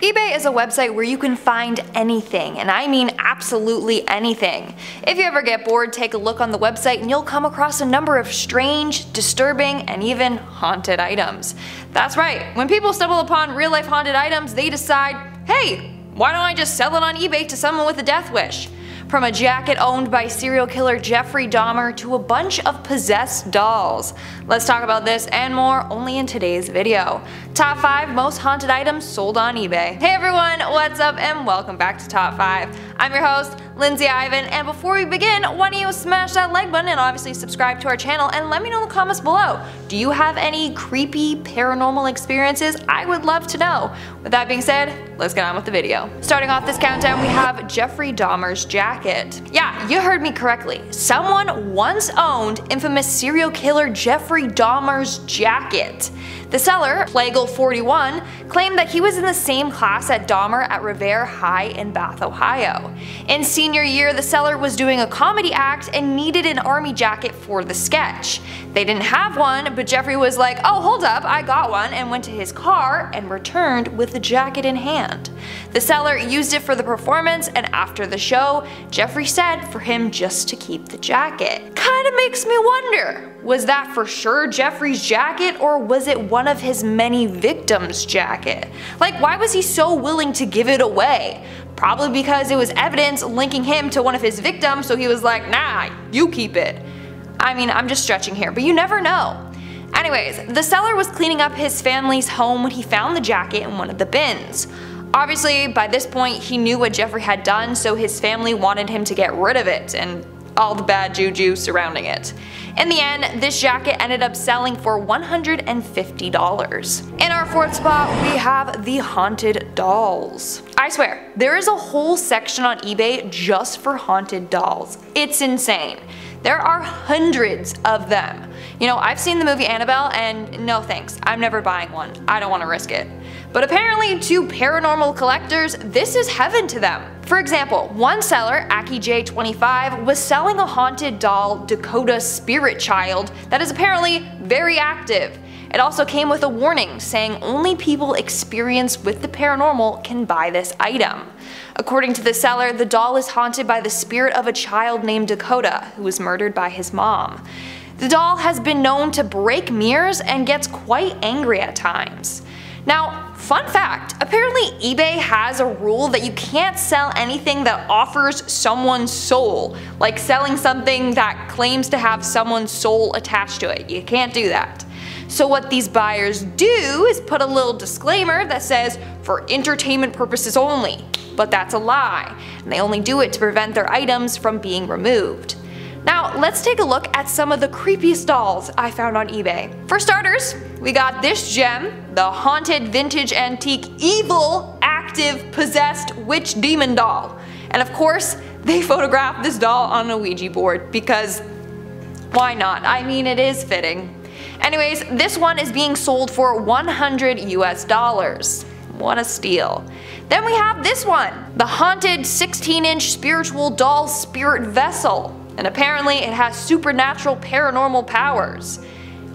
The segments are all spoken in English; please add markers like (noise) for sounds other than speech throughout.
eBay is a website where you can find anything, and I mean absolutely anything. If you ever get bored, take a look on the website and you'll come across a number of strange, disturbing, and even haunted items. That's right, when people stumble upon real life haunted items, they decide, hey, why don't I just sell it on eBay to someone with a death wish? From a jacket owned by serial killer Jeffrey Dahmer to a bunch of possessed dolls. Let's talk about this and more only in today's video. Top 5 most haunted items sold on eBay. Hey everyone, what's up and welcome back to Top 5. I'm your host, Lindsay Ivan, and before we begin, why don't you smash that like button and obviously subscribe to our channel and let me know in the comments below. Do you have any creepy paranormal experiences? I would love to know. With that being said, let's get on with the video. Starting off this countdown, we have Jeffrey Dahmer's jacket. Yeah, you heard me correctly. Someone once owned infamous serial killer Jeffrey Dahmer's jacket. The seller, Plagle41, claimed that he was in the same class at Dahmer at Revere High in Bath, Ohio. In senior year, the seller was doing a comedy act and needed an army jacket for the sketch. They didn't have one, but Jeffrey was like, oh hold up, I got one, and went to his car and returned with the jacket in hand. The seller used it for the performance, and after the show, Jeffrey said for him just to keep the jacket. Kinda makes me wonder, was that for sure Jeffrey's jacket or was it one of his many victims' jacket? Like why was he so willing to give it away? Probably because it was evidence linking him to one of his victims so he was like nah, you keep it. I mean I'm just stretching here but you never know. Anyways, the seller was cleaning up his family's home when he found the jacket in one of the bins. Obviously, by this point he knew what Jeffrey had done so his family wanted him to get rid of it and all the bad juju surrounding it. In the end, this jacket ended up selling for $150. In our fourth spot, we have the haunted dolls. I swear, there is a whole section on eBay just for haunted dolls. It's insane. There are hundreds of them. You know, I've seen the movie Annabelle and no thanks, I'm never buying one. I don't want to risk it. But apparently to paranormal collectors, this is heaven to them. For example, one seller, Aki J25, was selling a haunted doll, Dakota Spirit Child, that is apparently very active. It also came with a warning saying only people experienced with the paranormal can buy this item. According to the seller, the doll is haunted by the spirit of a child named Dakota who was murdered by his mom. The doll has been known to break mirrors and gets quite angry at times. Now, fun fact, apparently eBay has a rule that you can't sell anything that offers someone's soul, like selling something that claims to have someone's soul attached to it. You can't do that. So what these buyers do is put a little disclaimer that says, for entertainment purposes only, but that's a lie, and they only do it to prevent their items from being removed. Now let's take a look at some of the creepiest dolls I found on eBay. For starters, we got this gem, the haunted vintage antique evil active possessed witch demon doll. And of course, they (laughs) photographed this doll on a Ouija board because why not? I mean it is fitting. Anyways, this one is being sold for 100 US dollars. What a steal. Then we have this one, the haunted 16 inch spiritual doll spirit vessel and apparently it has supernatural paranormal powers.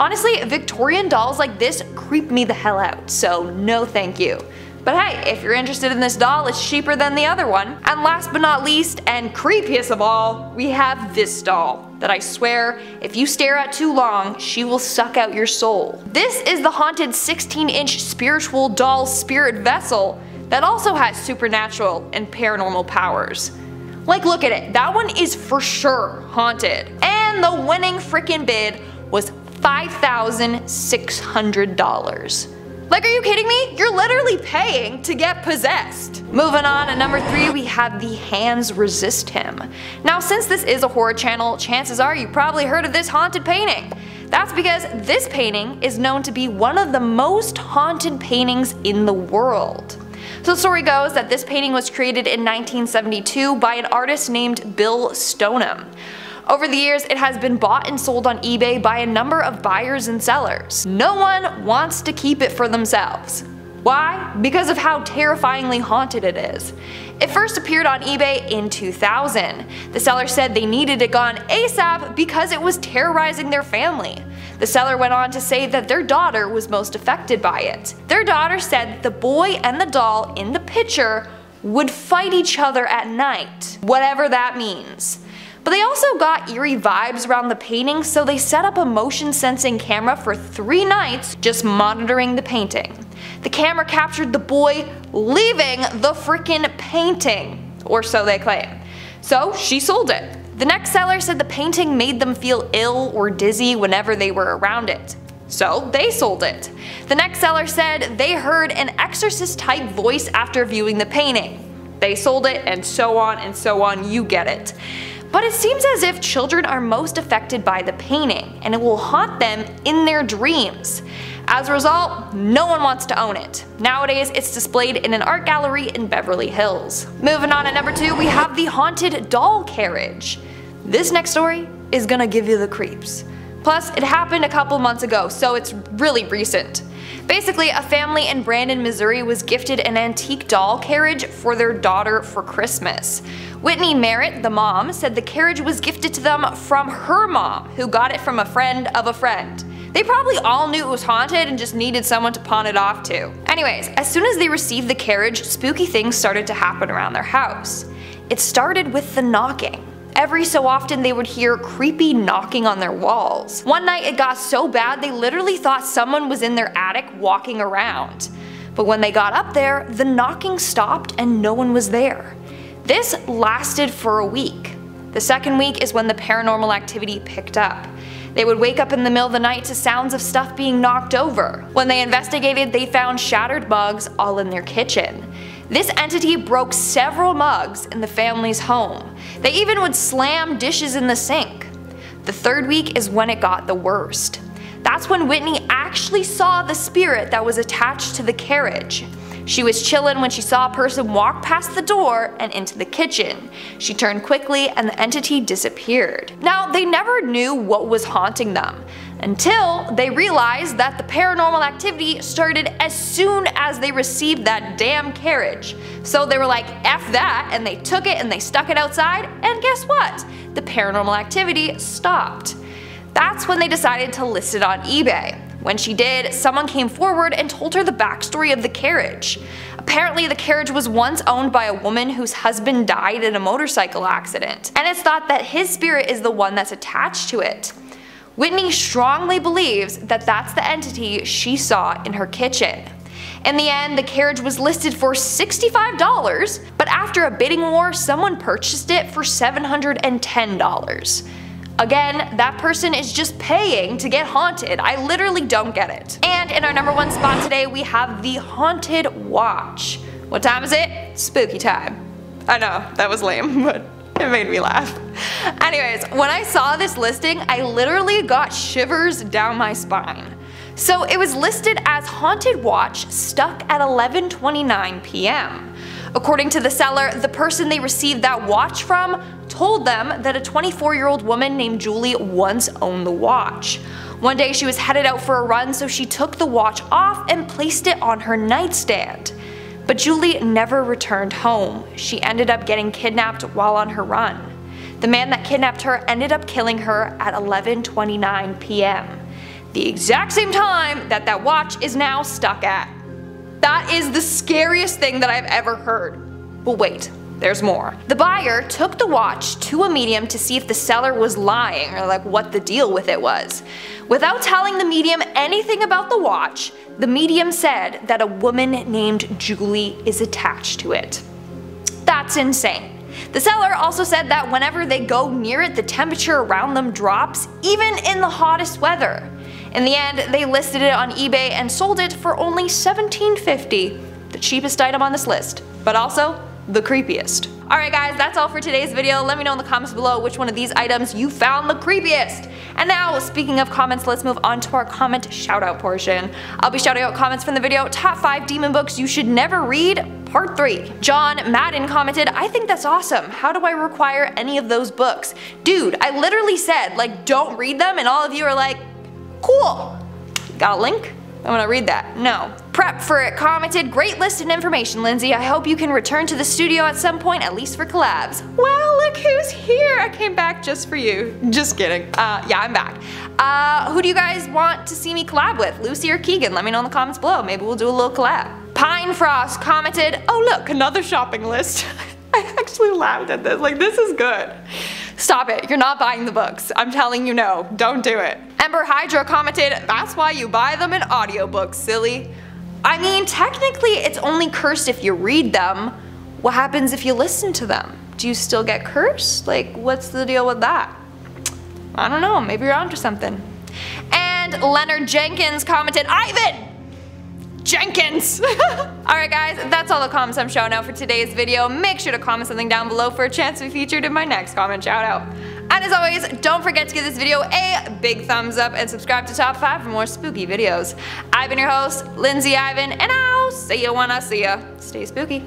Honestly, Victorian dolls like this creep me the hell out, so no thank you. But hey, if you're interested in this doll, it's cheaper than the other one. And last but not least, and creepiest of all, we have this doll that I swear, if you stare at too long, she will suck out your soul. This is the haunted 16 inch spiritual doll spirit vessel that also has supernatural and paranormal powers. Like look at it, that one is for sure haunted. And the winning freaking bid was $5,600. Like are you kidding me? You're literally paying to get possessed. Moving on at number 3 we have the Hands Resist Him. Now since this is a horror channel, chances are you probably heard of this haunted painting. That's because this painting is known to be one of the most haunted paintings in the world. So the story goes that this painting was created in 1972 by an artist named Bill Stoneham. Over the years, it has been bought and sold on eBay by a number of buyers and sellers. No one wants to keep it for themselves. Why? Because of how terrifyingly haunted it is. It first appeared on eBay in 2000. The seller said they needed it gone ASAP because it was terrorizing their family. The seller went on to say that their daughter was most affected by it. Their daughter said the boy and the doll in the picture would fight each other at night, whatever that means. But they also got eerie vibes around the painting so they set up a motion sensing camera for three nights just monitoring the painting. The camera captured the boy leaving the freaking painting, or so they claim. So she sold it. The next seller said the painting made them feel ill or dizzy whenever they were around it. So they sold it. The next seller said they heard an exorcist type voice after viewing the painting. They sold it and so on and so on, you get it. But it seems as if children are most affected by the painting, and it will haunt them in their dreams. As a result, no one wants to own it. Nowadays, it's displayed in an art gallery in Beverly Hills. Moving on at number 2, we have the haunted doll carriage. This next story is gonna give you the creeps. Plus, it happened a couple months ago, so it's really recent. Basically, a family in Brandon, Missouri was gifted an antique doll carriage for their daughter for Christmas. Whitney Merritt, the mom, said the carriage was gifted to them from her mom, who got it from a friend of a friend. They probably all knew it was haunted and just needed someone to pawn it off to. Anyways, as soon as they received the carriage, spooky things started to happen around their house. It started with the knocking. Every so often they would hear creepy knocking on their walls. One night it got so bad they literally thought someone was in their attic walking around. But when they got up there, the knocking stopped and no one was there. This lasted for a week. The second week is when the paranormal activity picked up. They would wake up in the middle of the night to sounds of stuff being knocked over. When they investigated, they found shattered mugs all in their kitchen. This entity broke several mugs in the family's home. They even would slam dishes in the sink. The third week is when it got the worst. That's when Whitney actually saw the spirit that was attached to the carriage. She was chillin' when she saw a person walk past the door and into the kitchen. She turned quickly and the entity disappeared. Now, they never knew what was haunting them until they realized that the paranormal activity started as soon as they received that damn carriage. So they were like, F that, and they took it and they stuck it outside, and guess what? The paranormal activity stopped. That's when they decided to list it on eBay. When she did, someone came forward and told her the backstory of the carriage. Apparently the carriage was once owned by a woman whose husband died in a motorcycle accident, and it's thought that his spirit is the one that's attached to it. Whitney strongly believes that that's the entity she saw in her kitchen. In the end, the carriage was listed for $65, but after a bidding war, someone purchased it for $710. Again, that person is just paying to get haunted. I literally don't get it. And in our number one spot today, we have the Haunted Watch. What time is it? Spooky time. I know, that was lame, (laughs) but (laughs) it made me laugh. Anyways, when I saw this listing, I literally got shivers down my spine. So it was listed as Haunted Watch stuck at 11.29 p.m. According to the seller, the person they received that watch from told them that a 24 year old woman named Julie once owned the watch. One day she was headed out for a run so she took the watch off and placed it on her nightstand. But Julie never returned home. She ended up getting kidnapped while on her run. The man that kidnapped her ended up killing her at 11.29 p.m. The exact same time that that watch is now stuck at. That is the scariest thing that I've ever heard. But wait, there's more. The buyer took the watch to a medium to see if the seller was lying or like what the deal with it was. Without telling the medium anything about the watch, the medium said that a woman named Julie is attached to it. That's insane. The seller also said that whenever they go near it, the temperature around them drops, even in the hottest weather. In the end, they listed it on eBay and sold it for only $17.50, the cheapest item on this list, but also the creepiest. Alright guys, that's all for today's video. Let me know in the comments below which one of these items you found the creepiest. And now, speaking of comments, let's move on to our comment shoutout portion. I'll be shouting out comments from the video Top 5 Demon Books You Should Never Read Part 3. John Madden commented, I think that's awesome. How do I require any of those books? Dude, I literally said, like, don't read them, and all of you are like, cool. Got a link? I'm gonna read that. No. Prep for it commented, great list and information, Lindsay. I hope you can return to the studio at some point, at least for collabs. Well, look who's here. I came back just for you. Just kidding. Uh, yeah, I'm back. Uh, who do you guys want to see me collab with? Lucy or Keegan? Let me know in the comments below. Maybe we'll do a little collab. Pine Frost commented, oh look, another shopping list. (laughs) I actually laughed at this. Like, this is good. Stop it. You're not buying the books. I'm telling you no. Don't do it. Ember Hydra commented, that's why you buy them in audiobooks, silly. I mean, technically it's only cursed if you read them. What happens if you listen to them? Do you still get cursed? Like, what's the deal with that? I don't know, maybe you're onto something. And Leonard Jenkins commented, Ivan! Jenkins! (laughs) Alright guys, that's all the comments I'm showing out for today's video. Make sure to comment something down below for a chance to be featured in my next comment shout out. And as always, don't forget to give this video a big thumbs up and subscribe to Top 5 for more spooky videos. I've been your host, Lindsay Ivan, and I'll see you when I see ya. Stay spooky.